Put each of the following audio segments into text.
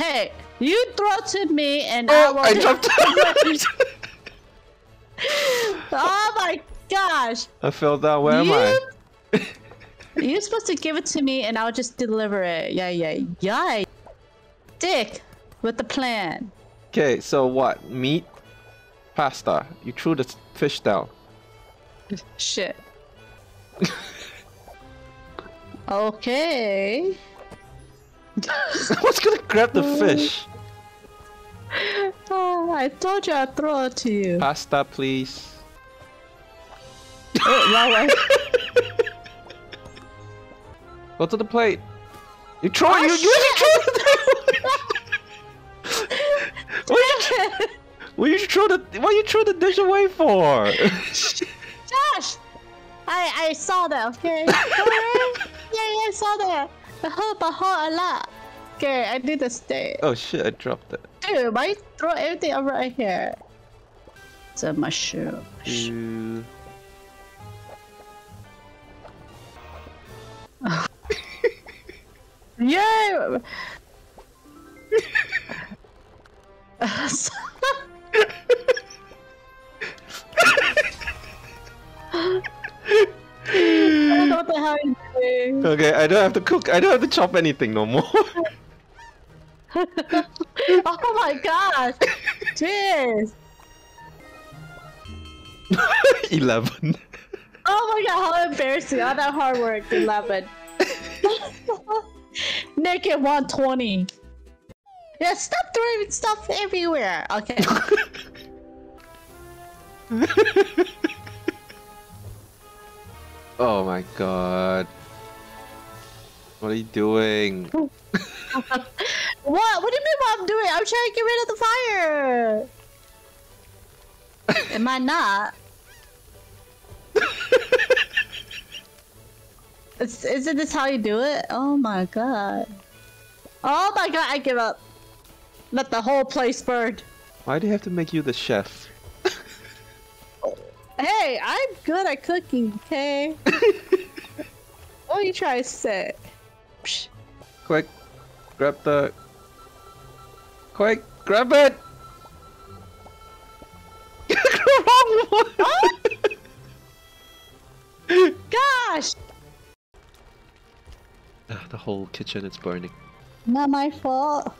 Hey, you throw to me and Oh, I. I dropped oh my gosh! I fell down. Where am I? You- You're supposed to give it to me and I'll just deliver it. Yeah, yeah, yeah. Dick, with the plan. Okay, so what? Meat? Pasta. You threw the fish down. Shit. okay. I was gonna grab the fish. Oh, I told you I'd throw it to you. Pasta, please. Oh, wrong way. Go to the plate. You throw Oh, it. You, you throw it. Why you, why you throw the Why you throw the dish away for? Josh! I I saw that, okay? Alright? yeah, yeah, I saw that. I hope I heard a lot. Okay, I did the stay. oh shit! I dropped it. Dude, why you throw everything over right here? It's a mushroom. You... Yay! I don't know what the hell you're doing. Okay, I don't have to cook. I don't have to chop anything no more. oh my gosh! Jeez! Eleven. Oh my god, how embarrassing! All that hard work, 11. Naked 120. Yeah, stop throwing stuff everywhere. Okay. oh my god. What are you doing? What? What do you mean what I'm doing? I'm trying to get rid of the fire. Am I not? Is, isn't this how you do it? Oh my god. Oh my god, I give up. Let the whole place burn. Why do you have to make you the chef? Hey, I'm good at cooking, okay? what are you trying to say? Psh. Quick, grab the. Quick, grab it. Wrong one. Gosh! Ah, the whole kitchen is burning. Not my fault.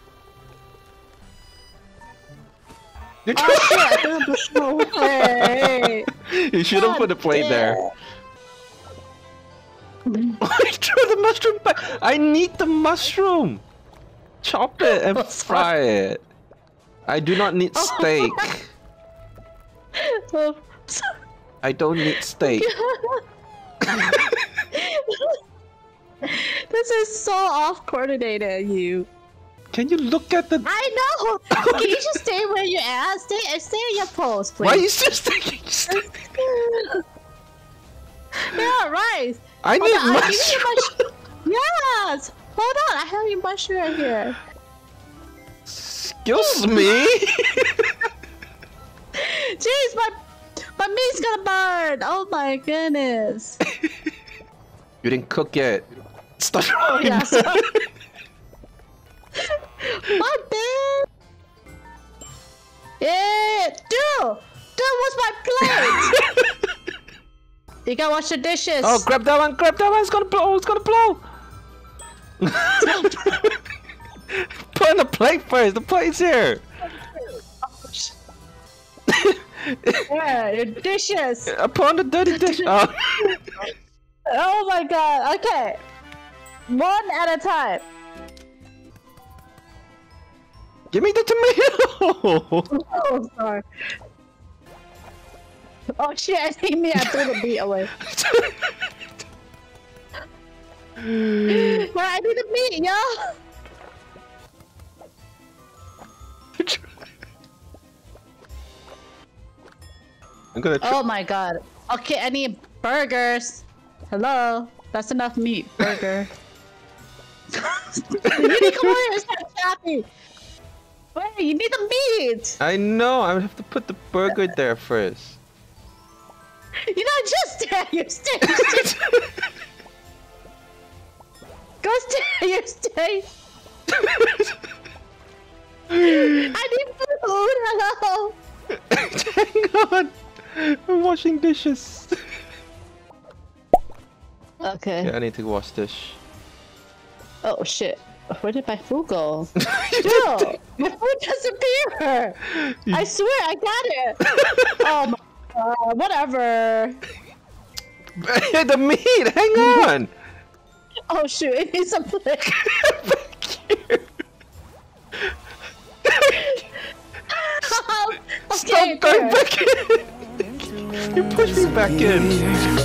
You, Oh shit, I threw the snow away. you should have put the plate there. I threw the mushroom back. I need the mushroom. Chop it and fry it. I do not need oh. steak. Oh, I don't need steak. this is so off coordinated, you. Can you look at the? I know! Can you just stay where you're? Stay, stay in your post, please. Why are you still taking steak? yeah, right. I need on, I'll give you mushroom. Yes! Hold on, I have your mushroom right here. Excuse me. Jeez, my my meat's gonna burn! Oh my goodness. you didn't cook it. Stop. Oh yeah, my bad! Yeah! Dude! Dude, what's my plate? you gotta wash the dishes. Oh, grab that one! Grab that one! It's gonna blow! It's gonna blow! Put on the plate first. The plate's here. yeah, your dishes. Upon the dirty dish. Oh. Oh my god, okay. One at a time. Give me the tomato. Oh, sorry. Oh shit, I think me, I threw the meat away. Well, I need the meat, yo! I'm gonna. Oh my god. Okay, I need burgers. Hello? That's enough meat, burger. you need to come over and start chopping. Wait, you need the meat! I know. I have to put the burger there first. You're not just there, you're Go stay your stay. I need food. Hello. Hang on. I'm washing dishes. Okay. Yeah, I need to wash dish. Oh shit. Where did my food go? No, my food disappeared! I swear, I got it! oh my god, whatever. the meat, hang on! Oh shoot, it needs a okay, Stop going there. back in! you pushed me back in!